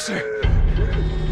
closer! Get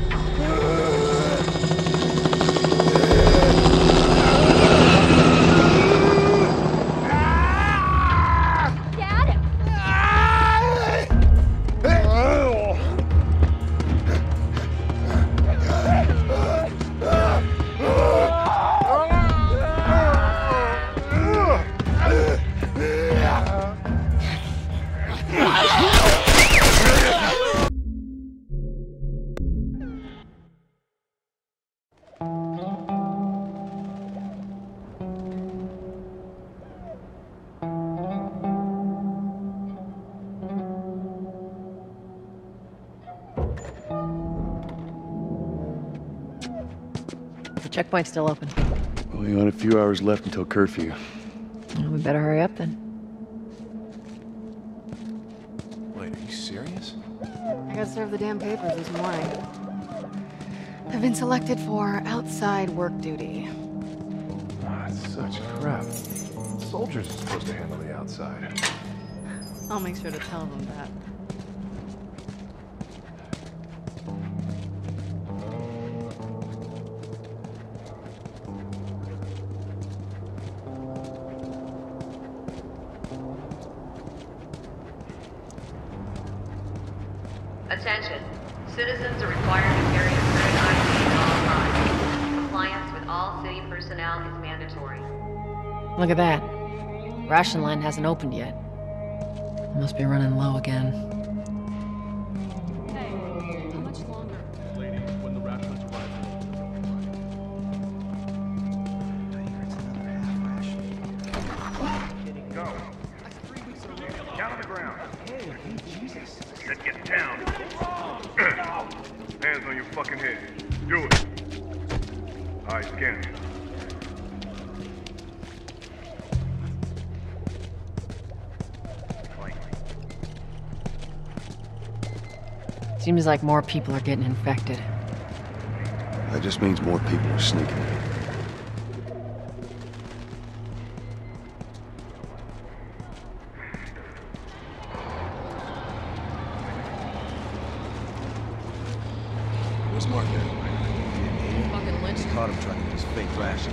checkpoint's still open. Only got a few hours left until curfew. Well, we better hurry up then. Wait, are you serious? I gotta serve the damn papers this morning. I've been selected for outside work duty. Ah, it's such crap. Soldiers are supposed to handle the outside. I'll make sure to tell them that. Attention. Citizens are required to carry a current ID at all times. Compliance with all city personnel is mandatory. Look at that. Ration line hasn't opened yet. Must be running low again. Down on the ground. Hey, Jesus. Said get down. Hands on your fucking head. Do it. Alright, scan it. Seems like more people are getting infected. That just means more people are sneaking in. Where's Mark at? Fucking Lynch. Caught him trying to use fake ration.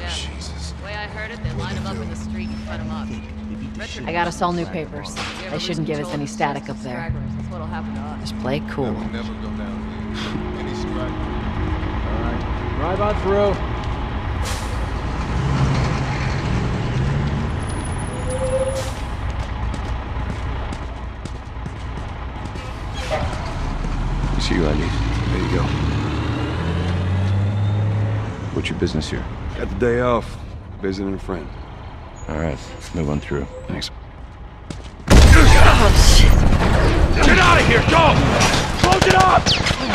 Yeah. Jesus. The way I heard it, they lined him up in the street and cut him up. I got us all new papers. They shouldn't give us any static up there. stragglers, That's what'll happen to us. Just play cool. That will never go down here. Any strike. Drive on through. It's you I need. There you go. What's your business here? Got the day off. Visiting a friend. All right, let's move on through. Thanks. Get out of here! Go! Close it up!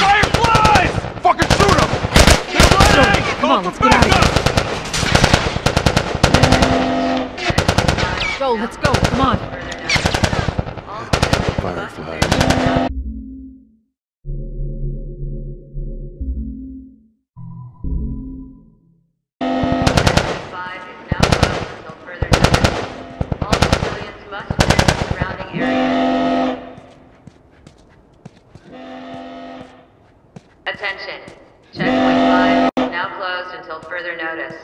Fireflies! Fucking shoot them! Get ready! Come on, let's get out of here. Go, let's go. Come on. Fireflies. Attention. Checkpoint five is now closed until further notice.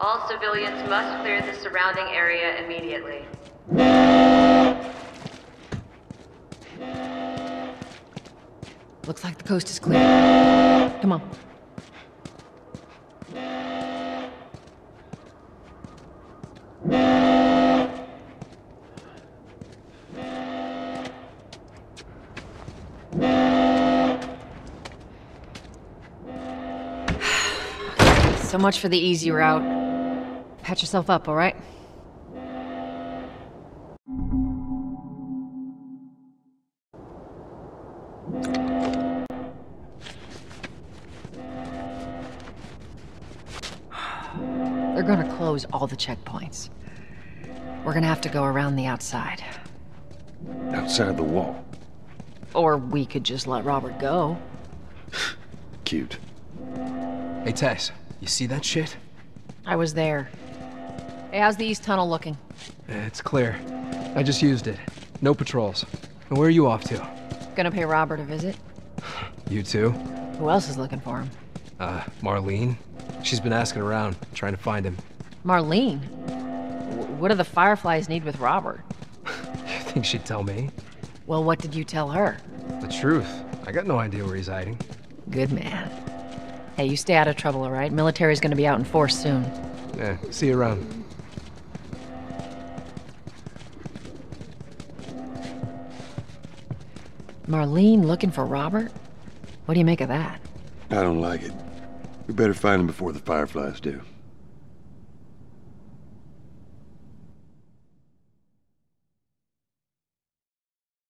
All civilians must clear the surrounding area immediately. Looks like the coast is clear. Come on. So much for the easy route. Patch yourself up, all right? They're gonna close all the checkpoints. We're gonna have to go around the outside. Outside the wall. Or we could just let Robert go. Cute. Hey, Tess, you see that shit? I was there. Hey, how's the east tunnel looking? It's clear. I just used it. No patrols. And where are you off to? Gonna pay Robert a visit? You too? Who else is looking for him? Uh, Marlene? She's been asking around, trying to find him. Marlene? W- what do the Fireflies need with Robert? You think she'd tell me? Well, what did you tell her? The truth. I got no idea where he's hiding. Good man. Hey, you stay out of trouble, all right? Military's gonna be out in force soon. Yeah, see you around. Marlene looking for Robert? What do you make of that? I don't like it. We better find him before the Fireflies do.